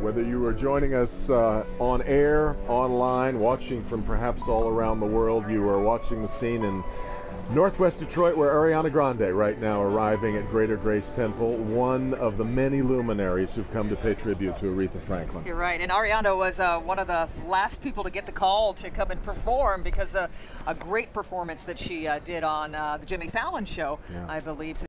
Whether you are joining us uh, on air, online, watching from perhaps all around the world, you are watching the scene in Northwest Detroit, where Ariana Grande right now arriving at Greater Grace Temple, one of the many luminaries who've come to pay tribute to Aretha Franklin. You're right, and Ariana was uh, one of the last people to get the call to come and perform because uh, a great performance that she uh, did on uh, the Jimmy Fallon show, Yeah. I believe. So